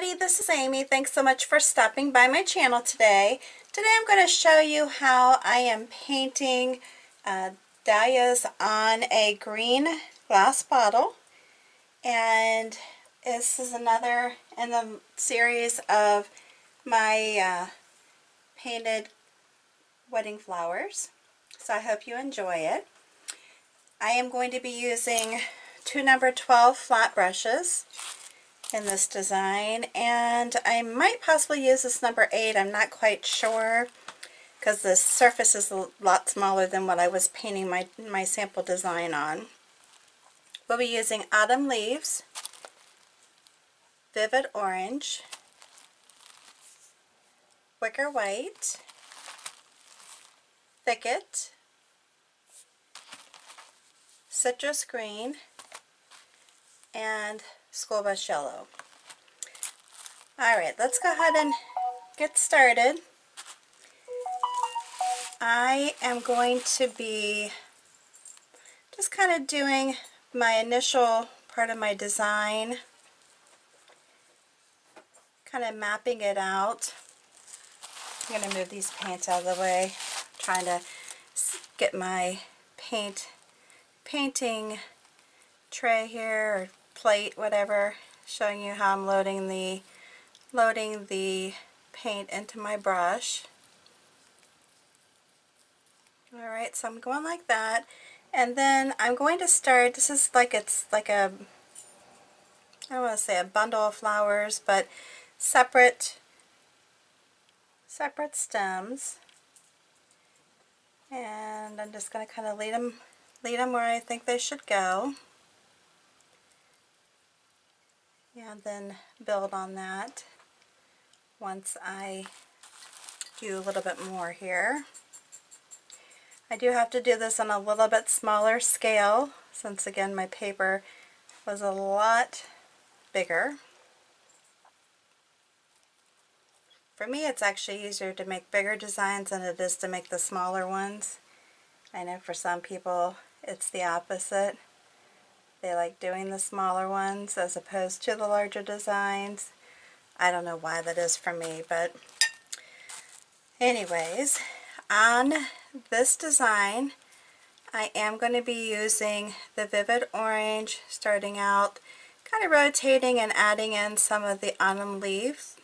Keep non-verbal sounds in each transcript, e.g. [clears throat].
everybody, this is Amy. Thanks so much for stopping by my channel today. Today I'm going to show you how I am painting uh, dahlias on a green glass bottle. And this is another in the series of my uh, painted wedding flowers. So I hope you enjoy it. I am going to be using two number 12 flat brushes in this design and I might possibly use this number 8 I'm not quite sure because the surface is a lot smaller than what I was painting my, my sample design on. We'll be using Autumn Leaves, Vivid Orange, Wicker White, Thicket, Citrus Green, and school bus yellow. Alright, let's go ahead and get started. I am going to be just kind of doing my initial part of my design, kind of mapping it out. I'm going to move these paints out of the way, trying to get my paint painting tray here plate, whatever, showing you how I'm loading the loading the paint into my brush. Alright, so I'm going like that. And then I'm going to start, this is like it's like a, I don't want to say a bundle of flowers, but separate, separate stems. And I'm just going to kind of lead them, lead them where I think they should go. And then build on that once I do a little bit more here. I do have to do this on a little bit smaller scale since again my paper was a lot bigger. For me it's actually easier to make bigger designs than it is to make the smaller ones. I know for some people it's the opposite. They like doing the smaller ones as opposed to the larger designs. I don't know why that is for me, but anyways, on this design, I am going to be using the Vivid Orange, starting out kind of rotating and adding in some of the autumn leaves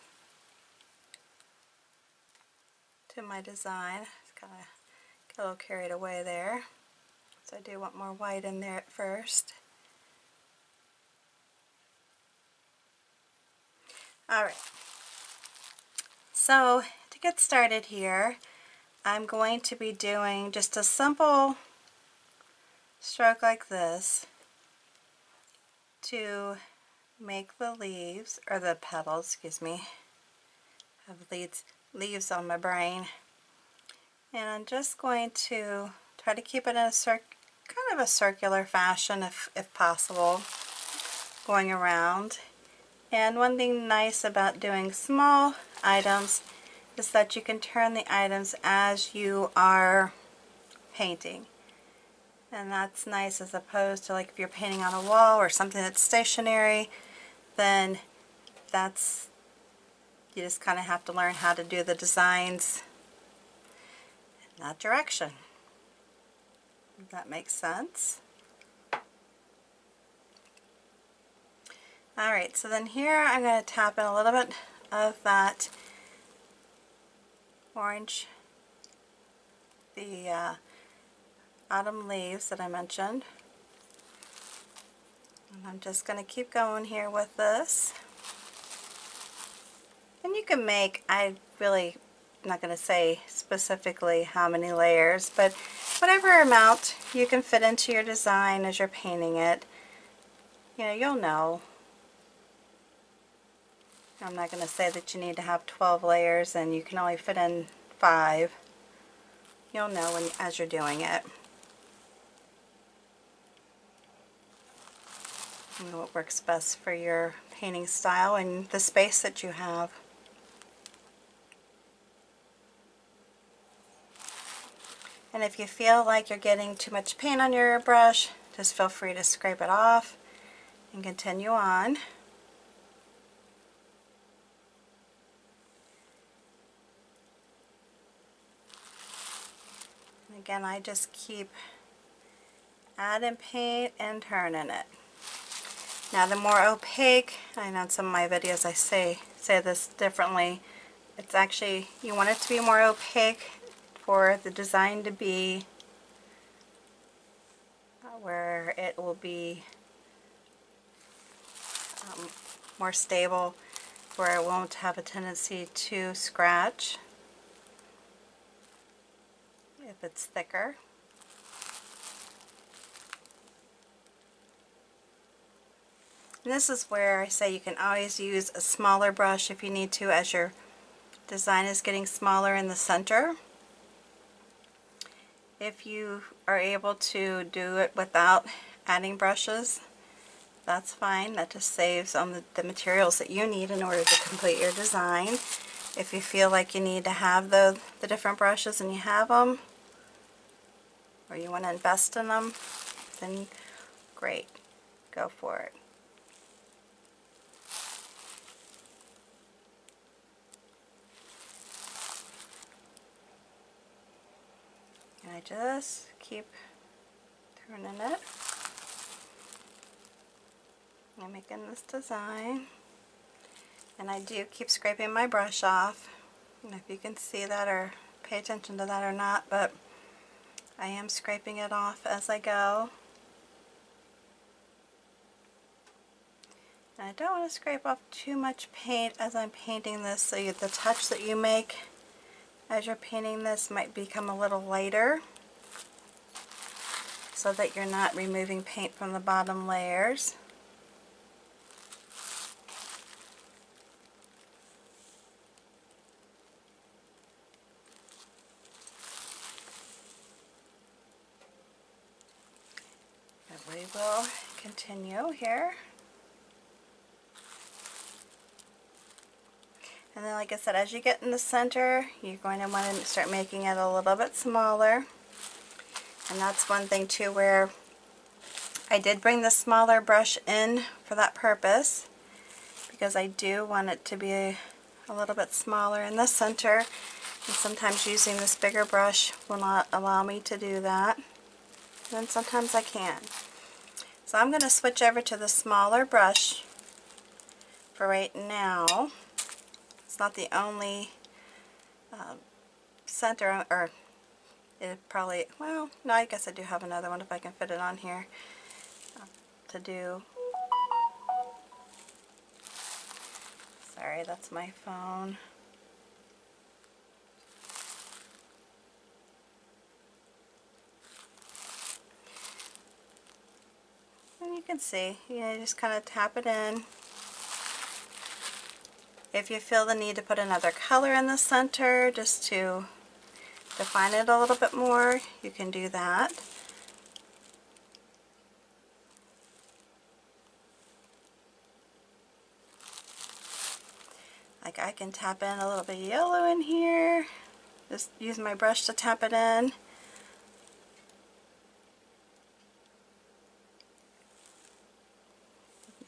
to my design. It's kind of a little carried away there. So I do want more white in there at first. Alright, so to get started here, I'm going to be doing just a simple stroke like this to make the leaves, or the petals, excuse me, have leaves, leaves on my brain. And I'm just going to try to keep it in a circ kind of a circular fashion if, if possible, going around. And one thing nice about doing small items is that you can turn the items as you are painting. And that's nice as opposed to like if you're painting on a wall or something that's stationary, then that's, you just kind of have to learn how to do the designs in that direction. That makes sense. Alright, so then here I'm going to tap in a little bit of that orange, the uh, autumn leaves that I mentioned. And I'm just going to keep going here with this. And you can make, I really I'm not going to say specifically how many layers, but whatever amount you can fit into your design as you're painting it, you know, you'll know I'm not going to say that you need to have 12 layers and you can only fit in 5. You'll know when as you're doing it. You know what works best for your painting style and the space that you have. And if you feel like you're getting too much paint on your brush, just feel free to scrape it off and continue on. Again, I just keep adding paint and turning it. Now the more opaque, I know in some of my videos I say, say this differently, it's actually, you want it to be more opaque for the design to be where it will be um, more stable, where it won't have a tendency to scratch if it's thicker. And this is where I say you can always use a smaller brush if you need to as your design is getting smaller in the center. If you are able to do it without adding brushes, that's fine. That just saves on the, the materials that you need in order to complete your design. If you feel like you need to have the, the different brushes and you have them, or you want to invest in them, then great, go for it. And I just keep turning it. I'm making this design. And I do keep scraping my brush off. And if you can see that or pay attention to that or not but I am scraping it off as I go and I don't want to scrape off too much paint as I'm painting this so you, the touch that you make as you're painting this might become a little lighter so that you're not removing paint from the bottom layers. Will continue here. And then like I said, as you get in the center, you're going to want to start making it a little bit smaller. And that's one thing too where I did bring the smaller brush in for that purpose because I do want it to be a, a little bit smaller in the center and sometimes using this bigger brush will not allow me to do that and sometimes I can. So I'm going to switch over to the smaller brush for right now. It's not the only uh, center or it probably, well, no, I guess I do have another one if I can fit it on here uh, to do. Sorry, that's my phone. Can see, you know, just kind of tap it in. If you feel the need to put another color in the center, just to define it a little bit more, you can do that. Like I can tap in a little bit of yellow in here, just use my brush to tap it in.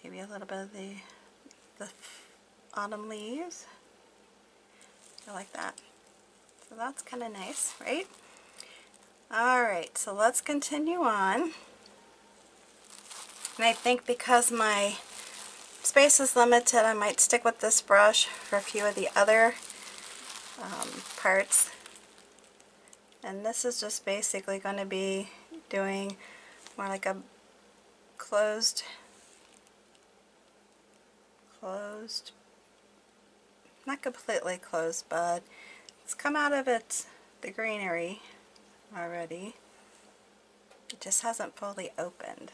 Maybe a little bit of the, the autumn leaves. I like that. So that's kind of nice, right? Alright, so let's continue on. And I think because my space is limited, I might stick with this brush for a few of the other um, parts. And this is just basically going to be doing more like a closed, closed, not completely closed but it's come out of its the greenery already. It just hasn't fully opened.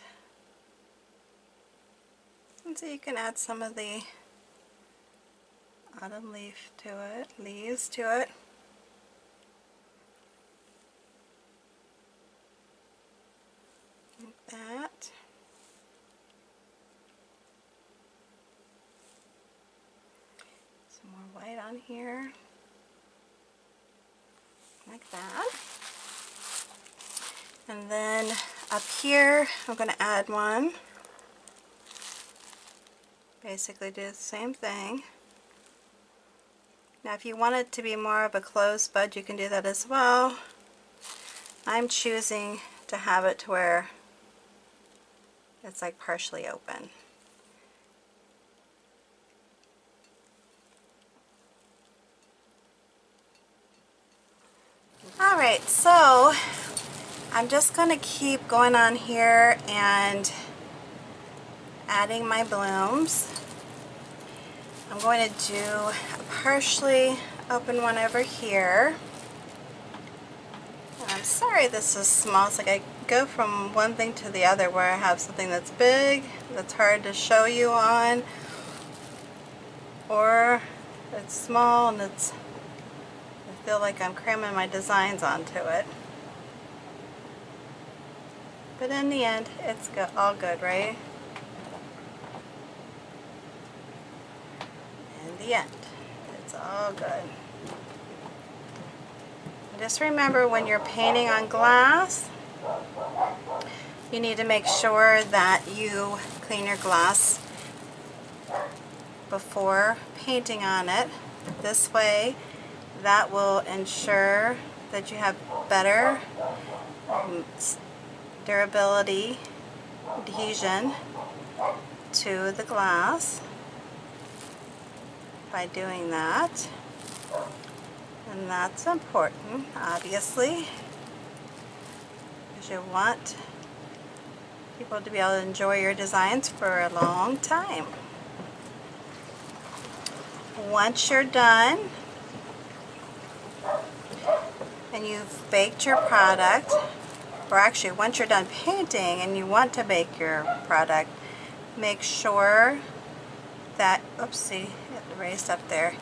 And so you can add some of the autumn leaf to it, leaves to it. Like that. Some on here like that. And then up here, I'm going to add one. Basically do the same thing. Now if you want it to be more of a closed bud, you can do that as well. I'm choosing to have it to where it's like partially open. Alright, so I'm just going to keep going on here and adding my blooms. I'm going to do a partially open one over here. I'm sorry this is small. It's like I go from one thing to the other where I have something that's big, that's hard to show you on, or it's small and it's feel like I'm cramming my designs onto it. But in the end, it's go all good, right? In the end, it's all good. Just remember when you're painting on glass, you need to make sure that you clean your glass before painting on it. This way that will ensure that you have better um, durability, adhesion to the glass by doing that. And that's important, obviously, because you want people to be able to enjoy your designs for a long time. Once you're done, and you've baked your product, or actually once you're done painting and you want to bake your product, make sure that, oopsie, it erased up there,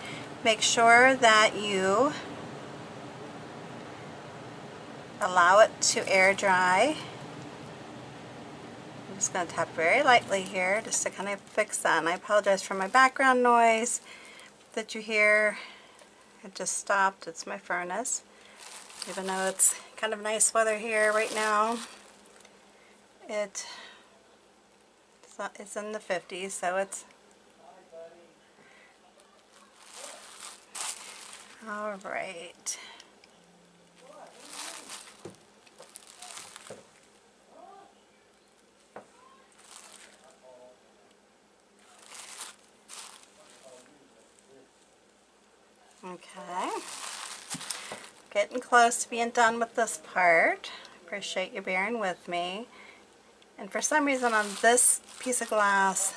make sure that you allow it to air dry. I'm just going to tap very lightly here just to kind of fix that. And I apologize for my background noise that you hear. It just stopped. It's my furnace even though it's kind of nice weather here right now it it's in the 50s so it's all right okay getting close to being done with this part. Appreciate you bearing with me. And for some reason on this piece of glass,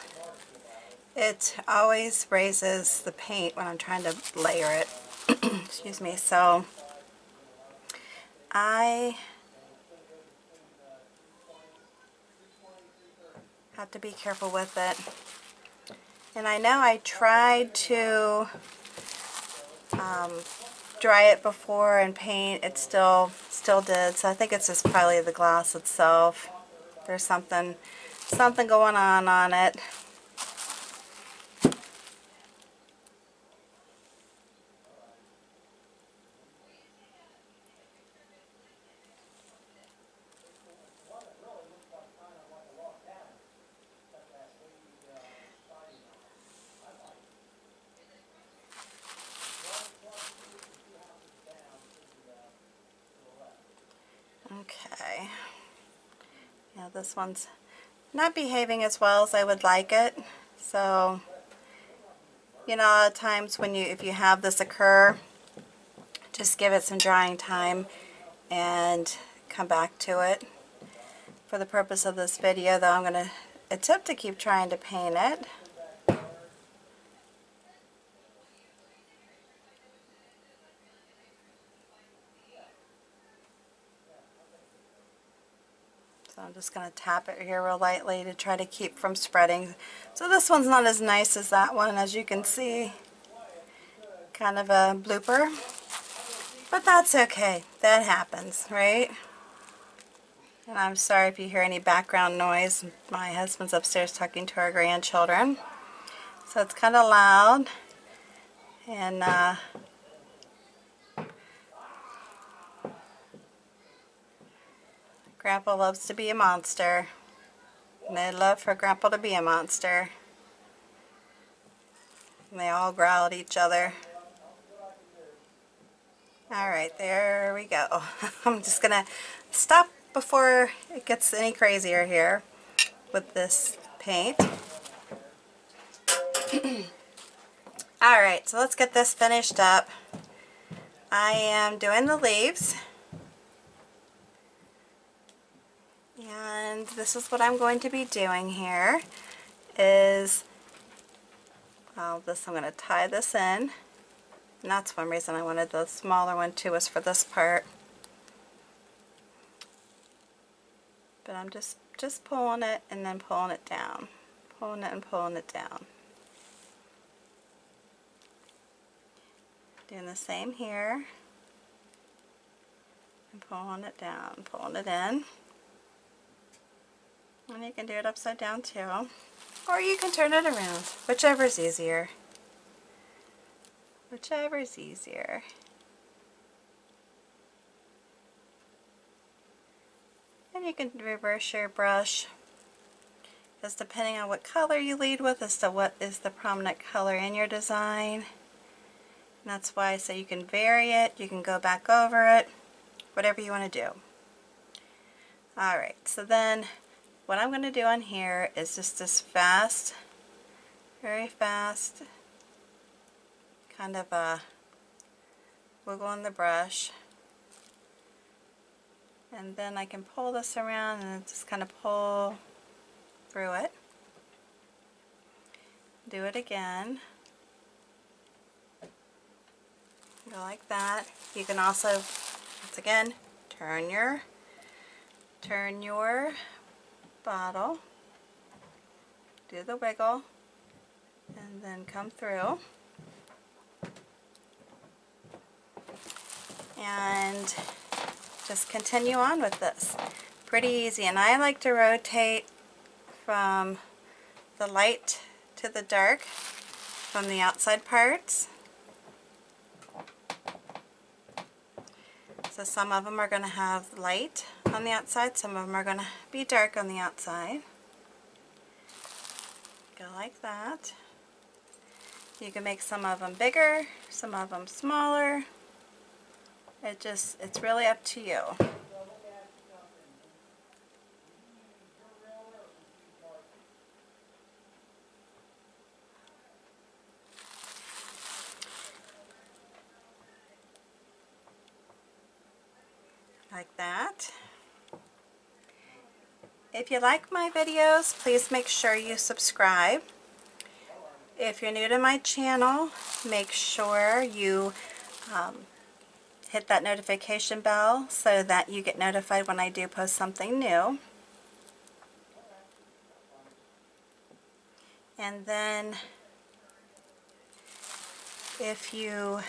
it always raises the paint when I'm trying to layer it. [clears throat] Excuse me. So I have to be careful with it. And I know I tried to um, dry it before and paint, it still still did. So I think it's just probably the glass itself. There's something something going on on it. Okay. Yeah, this one's not behaving as well as I would like it. So, you know, times when you, if you have this occur, just give it some drying time and come back to it. For the purpose of this video, though, I'm going to attempt to keep trying to paint it. I'm just going to tap it here real lightly to try to keep from spreading. So this one's not as nice as that one, as you can see. Kind of a blooper. But that's okay. That happens, right? And I'm sorry if you hear any background noise. My husband's upstairs talking to our grandchildren. So it's kind of loud. And uh, Grandpa loves to be a monster. And they love for Grandpa to be a monster. And they all growl at each other. Alright, there we go. [laughs] I'm just going to stop before it gets any crazier here with this paint. [clears throat] Alright, so let's get this finished up. I am doing the leaves. And this is what I'm going to be doing here is, well, this I'm going to tie this in. And that's one reason I wanted the smaller one too, was for this part. But I'm just, just pulling it and then pulling it down. Pulling it and pulling it down. Doing the same here. And pulling it down, pulling it in. And you can do it upside down too. Or you can turn it around, whichever is easier. Whichever is easier. And you can reverse your brush because depending on what color you lead with as to what is the prominent color in your design. And that's why I say you can vary it, you can go back over it, whatever you want to do. Alright, so then what I'm going to do on here is just this fast, very fast, kind of a wiggle on the brush. And then I can pull this around and just kind of pull through it. Do it again. Go like that. You can also, once again, turn your turn your bottle, do the wiggle, and then come through. And just continue on with this. Pretty easy. And I like to rotate from the light to the dark from the outside parts. So some of them are going to have light on the outside, some of them are going to be dark on the outside. Go like that. You can make some of them bigger, some of them smaller. It just, it's really up to you. Like that. If you like my videos, please make sure you subscribe. If you're new to my channel, make sure you um, hit that notification bell so that you get notified when I do post something new. And then if you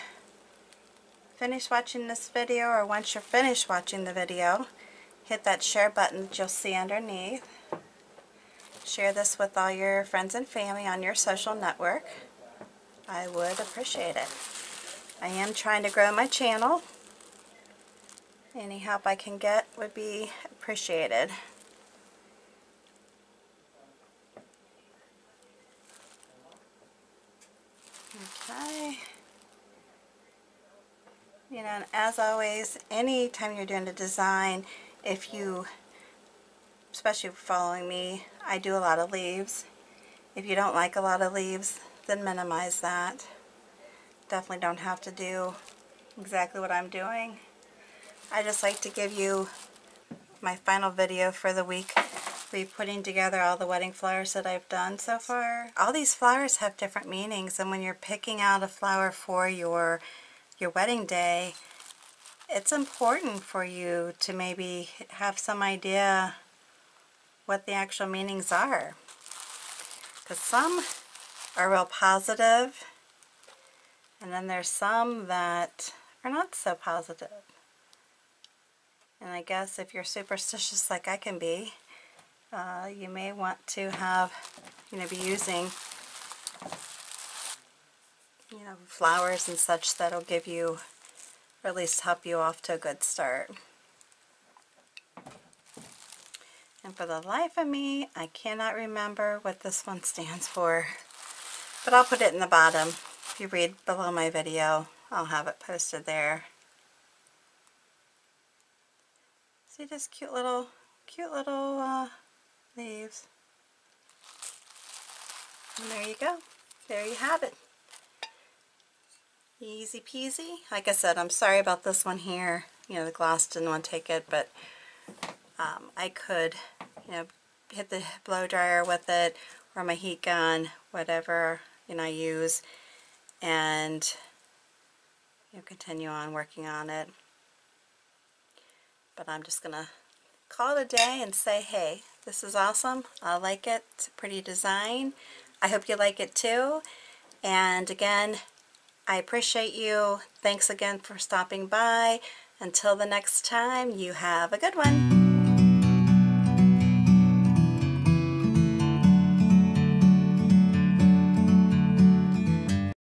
finish watching this video or once you're finished watching the video, hit that share button that you'll see underneath. Share this with all your friends and family on your social network. I would appreciate it. I am trying to grow my channel any help I can get would be appreciated. Okay. You know, and as always, anytime you're doing a design, if you, especially following me, I do a lot of leaves. If you don't like a lot of leaves, then minimize that. Definitely don't have to do exactly what I'm doing. I just like to give you my final video for the week be putting together all the wedding flowers that I've done so far. All these flowers have different meanings and when you're picking out a flower for your your wedding day it's important for you to maybe have some idea what the actual meanings are because some are real positive and then there's some that are not so positive. and I guess if you're superstitious like I can be, uh, you may want to have, you know, be using, you know, flowers and such that'll give you, or at least help you off to a good start. And for the life of me, I cannot remember what this one stands for, but I'll put it in the bottom. If you read below my video, I'll have it posted there. See this cute little, cute little uh, leaves. And there you go. There you have it. Easy peasy. Like I said, I'm sorry about this one here. You know, the glass didn't want to take it, but um, I could, you know, hit the blow dryer with it or my heat gun, whatever, you know, I use, and you know, continue on working on it. But I'm just going to call it a day and say, hey, this is awesome. I like it. It's a pretty design. I hope you like it too. And again, I appreciate you. Thanks again for stopping by. Until the next time, you have a good one.